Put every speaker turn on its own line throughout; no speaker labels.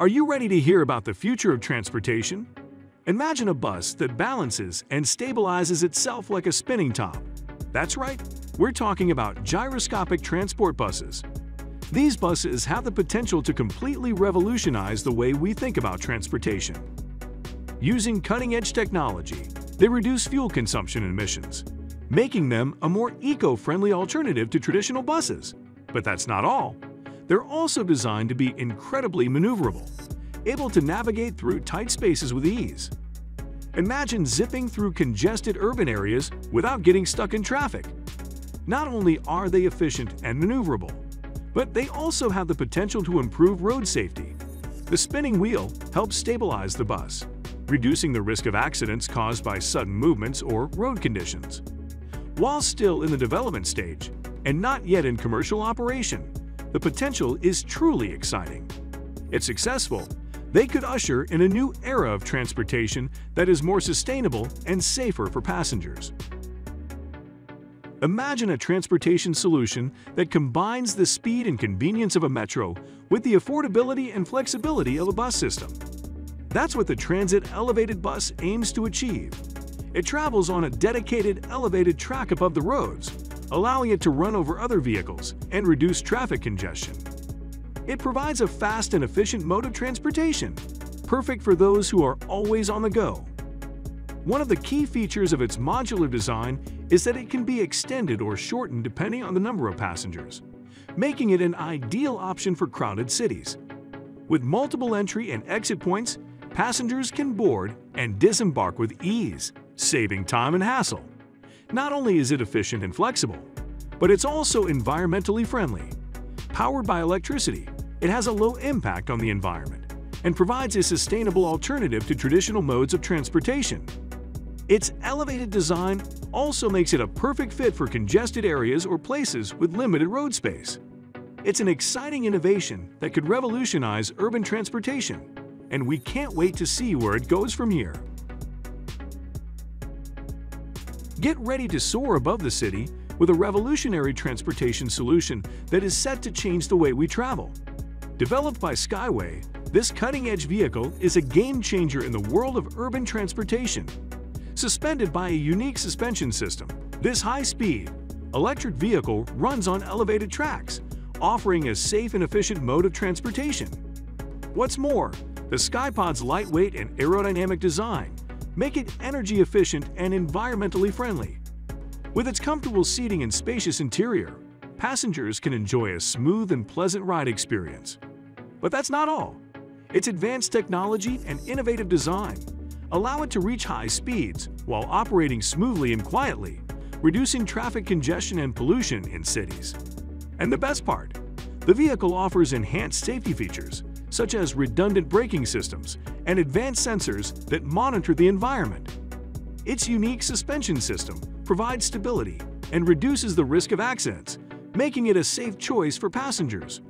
Are you ready to hear about the future of transportation? Imagine a bus that balances and stabilizes itself like a spinning top. That's right, we're talking about gyroscopic transport buses. These buses have the potential to completely revolutionize the way we think about transportation. Using cutting-edge technology, they reduce fuel consumption and emissions, making them a more eco-friendly alternative to traditional buses. But that's not all. They're also designed to be incredibly maneuverable, able to navigate through tight spaces with ease. Imagine zipping through congested urban areas without getting stuck in traffic. Not only are they efficient and maneuverable, but they also have the potential to improve road safety. The spinning wheel helps stabilize the bus, reducing the risk of accidents caused by sudden movements or road conditions. While still in the development stage and not yet in commercial operation, the potential is truly exciting. If successful, they could usher in a new era of transportation that is more sustainable and safer for passengers. Imagine a transportation solution that combines the speed and convenience of a metro with the affordability and flexibility of a bus system. That's what the Transit Elevated Bus aims to achieve. It travels on a dedicated elevated track above the roads, allowing it to run over other vehicles and reduce traffic congestion. It provides a fast and efficient mode of transportation, perfect for those who are always on the go. One of the key features of its modular design is that it can be extended or shortened depending on the number of passengers, making it an ideal option for crowded cities. With multiple entry and exit points, passengers can board and disembark with ease, saving time and hassle. Not only is it efficient and flexible, but it's also environmentally friendly. Powered by electricity, it has a low impact on the environment and provides a sustainable alternative to traditional modes of transportation. Its elevated design also makes it a perfect fit for congested areas or places with limited road space. It's an exciting innovation that could revolutionize urban transportation, and we can't wait to see where it goes from here. Get ready to soar above the city with a revolutionary transportation solution that is set to change the way we travel. Developed by Skyway, this cutting-edge vehicle is a game-changer in the world of urban transportation. Suspended by a unique suspension system, this high-speed, electric vehicle runs on elevated tracks, offering a safe and efficient mode of transportation. What's more, the SkyPod's lightweight and aerodynamic design make it energy efficient and environmentally friendly. With its comfortable seating and spacious interior, passengers can enjoy a smooth and pleasant ride experience. But that's not all. Its advanced technology and innovative design allow it to reach high speeds while operating smoothly and quietly, reducing traffic congestion and pollution in cities. And the best part, the vehicle offers enhanced safety features such as redundant braking systems and advanced sensors that monitor the environment. Its unique suspension system provides stability and reduces the risk of accidents, making it a safe choice for passengers.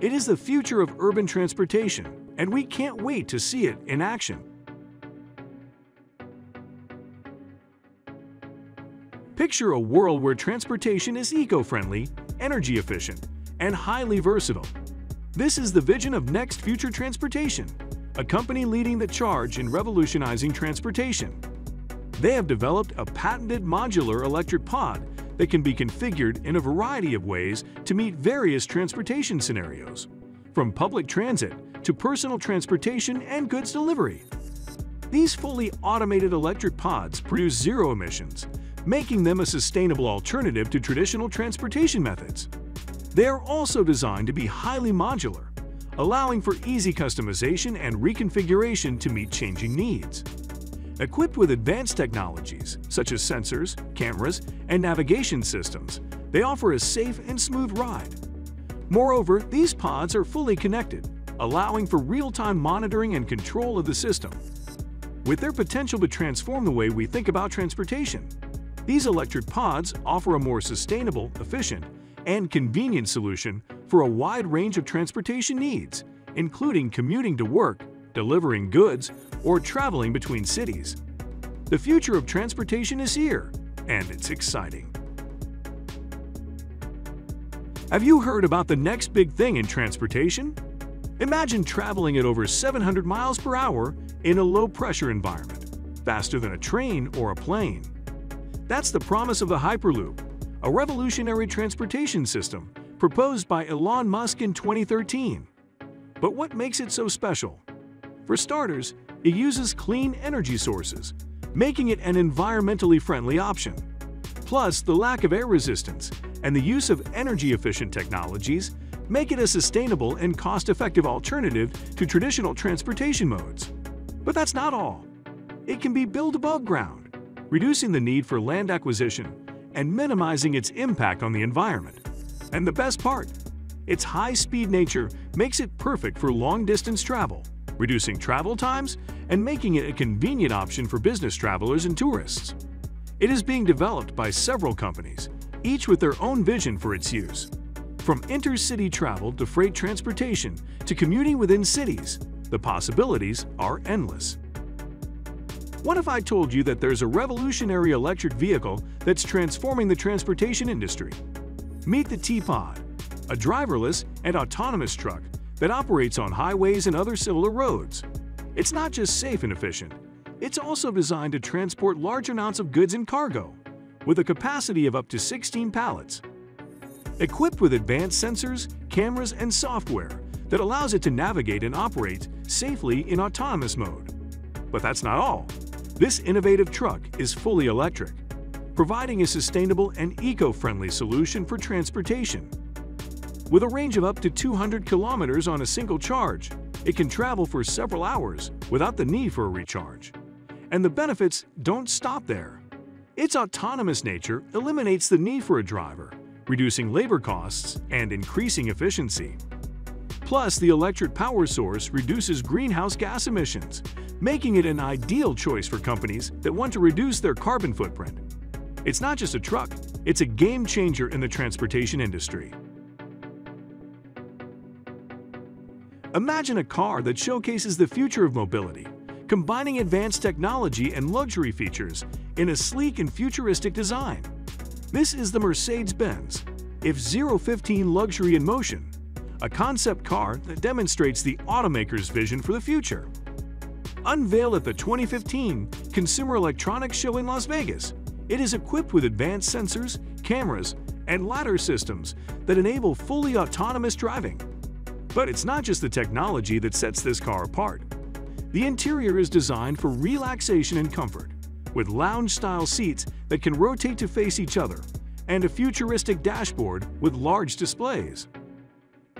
It is the future of urban transportation, and we can't wait to see it in action. Picture a world where transportation is eco-friendly, energy efficient, and highly versatile. This is the vision of Next Future Transportation, a company leading the charge in revolutionizing transportation. They have developed a patented modular electric pod that can be configured in a variety of ways to meet various transportation scenarios, from public transit to personal transportation and goods delivery. These fully automated electric pods produce zero emissions, making them a sustainable alternative to traditional transportation methods. They are also designed to be highly modular, allowing for easy customization and reconfiguration to meet changing needs. Equipped with advanced technologies such as sensors, cameras, and navigation systems, they offer a safe and smooth ride. Moreover, these pods are fully connected, allowing for real-time monitoring and control of the system. With their potential to transform the way we think about transportation, these electric pods offer a more sustainable, efficient, and convenient solution for a wide range of transportation needs, including commuting to work, delivering goods, or traveling between cities. The future of transportation is here, and it's exciting. Have you heard about the next big thing in transportation? Imagine traveling at over 700 miles per hour in a low-pressure environment, faster than a train or a plane. That's the promise of the Hyperloop, a revolutionary transportation system proposed by Elon Musk in 2013. But what makes it so special? For starters, it uses clean energy sources, making it an environmentally friendly option. Plus, the lack of air resistance and the use of energy-efficient technologies make it a sustainable and cost-effective alternative to traditional transportation modes. But that's not all. It can be built above ground, reducing the need for land acquisition and minimizing its impact on the environment. And the best part, its high-speed nature makes it perfect for long-distance travel, reducing travel times and making it a convenient option for business travelers and tourists. It is being developed by several companies, each with their own vision for its use. From intercity travel to freight transportation to commuting within cities, the possibilities are endless. What if I told you that there's a revolutionary electric vehicle that's transforming the transportation industry? Meet the T-Pod, a driverless and autonomous truck that operates on highways and other similar roads. It's not just safe and efficient, it's also designed to transport large amounts of goods and cargo, with a capacity of up to 16 pallets. Equipped with advanced sensors, cameras, and software that allows it to navigate and operate safely in autonomous mode. But that's not all. This innovative truck is fully electric, providing a sustainable and eco-friendly solution for transportation. With a range of up to 200 kilometers on a single charge, it can travel for several hours without the need for a recharge. And the benefits don't stop there. Its autonomous nature eliminates the need for a driver, reducing labor costs and increasing efficiency. Plus, the electric power source reduces greenhouse gas emissions, making it an ideal choice for companies that want to reduce their carbon footprint. It's not just a truck, it's a game changer in the transportation industry. Imagine a car that showcases the future of mobility, combining advanced technology and luxury features in a sleek and futuristic design. This is the Mercedes-Benz F015 Luxury in Motion, a concept car that demonstrates the automaker's vision for the future. Unveiled at the 2015 Consumer Electronics Show in Las Vegas, it is equipped with advanced sensors, cameras, and lidar systems that enable fully autonomous driving. But it's not just the technology that sets this car apart. The interior is designed for relaxation and comfort, with lounge-style seats that can rotate to face each other and a futuristic dashboard with large displays.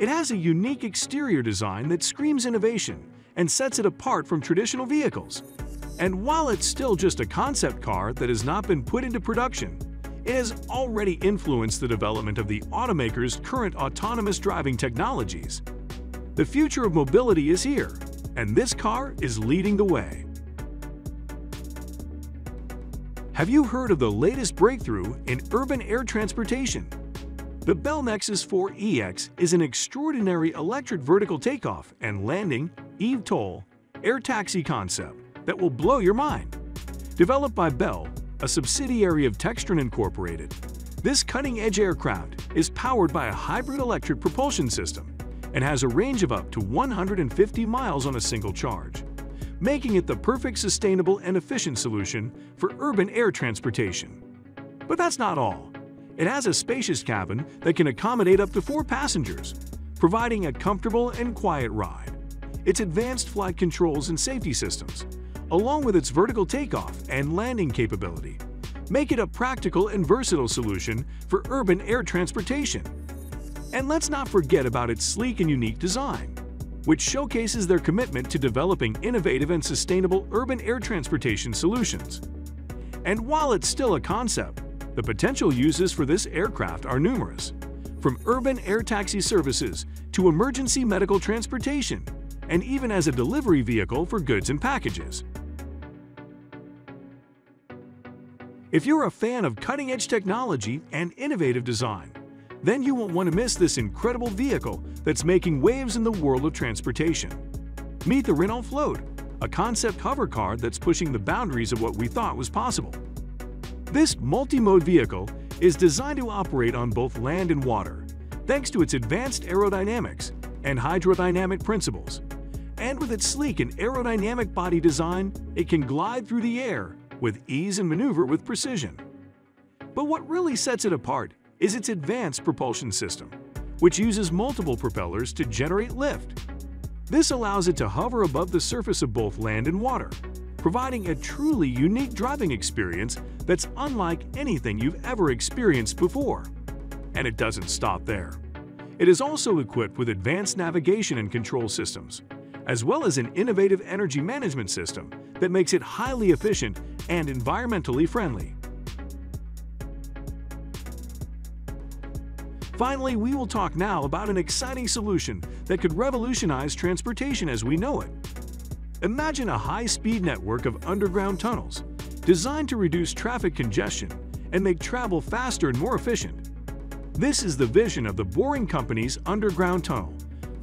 It has a unique exterior design that screams innovation and sets it apart from traditional vehicles. And while it's still just a concept car that has not been put into production, it has already influenced the development of the automaker's current autonomous driving technologies. The future of mobility is here, and this car is leading the way. Have you heard of the latest breakthrough in urban air transportation? The Bell Nexus 4 EX is an extraordinary electric vertical takeoff and landing eVTOL air taxi concept that will blow your mind. Developed by Bell, a subsidiary of Textron Incorporated, this cutting-edge aircraft is powered by a hybrid electric propulsion system and has a range of up to 150 miles on a single charge, making it the perfect sustainable and efficient solution for urban air transportation. But that's not all. It has a spacious cabin that can accommodate up to four passengers, providing a comfortable and quiet ride. Its advanced flight controls and safety systems, along with its vertical takeoff and landing capability, make it a practical and versatile solution for urban air transportation. And let's not forget about its sleek and unique design, which showcases their commitment to developing innovative and sustainable urban air transportation solutions. And while it's still a concept, the potential uses for this aircraft are numerous, from urban air taxi services to emergency medical transportation, and even as a delivery vehicle for goods and packages. If you're a fan of cutting-edge technology and innovative design, then you won't want to miss this incredible vehicle that's making waves in the world of transportation. Meet the Renault Float, a concept hover car that's pushing the boundaries of what we thought was possible. This multi-mode vehicle is designed to operate on both land and water, thanks to its advanced aerodynamics and hydrodynamic principles. And with its sleek and aerodynamic body design, it can glide through the air with ease and maneuver with precision. But what really sets it apart is its advanced propulsion system, which uses multiple propellers to generate lift. This allows it to hover above the surface of both land and water, providing a truly unique driving experience that's unlike anything you've ever experienced before. And it doesn't stop there. It is also equipped with advanced navigation and control systems, as well as an innovative energy management system that makes it highly efficient and environmentally friendly. Finally, we will talk now about an exciting solution that could revolutionize transportation as we know it. Imagine a high-speed network of underground tunnels designed to reduce traffic congestion and make travel faster and more efficient. This is the vision of the Boring Company's underground tunnel,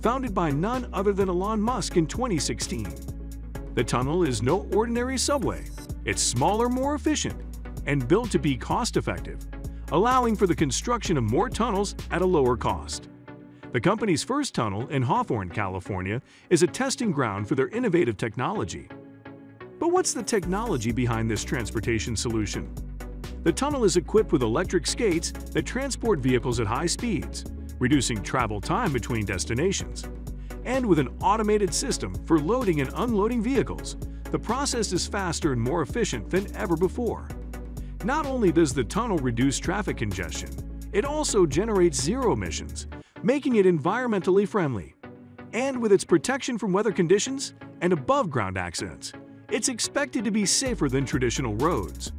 founded by none other than Elon Musk in 2016. The tunnel is no ordinary subway. It's smaller, more efficient, and built to be cost-effective allowing for the construction of more tunnels at a lower cost. The company's first tunnel in Hawthorne, California is a testing ground for their innovative technology. But what's the technology behind this transportation solution? The tunnel is equipped with electric skates that transport vehicles at high speeds, reducing travel time between destinations. And with an automated system for loading and unloading vehicles, the process is faster and more efficient than ever before. Not only does the tunnel reduce traffic congestion, it also generates zero emissions, making it environmentally friendly. And with its protection from weather conditions and above-ground accidents, it's expected to be safer than traditional roads.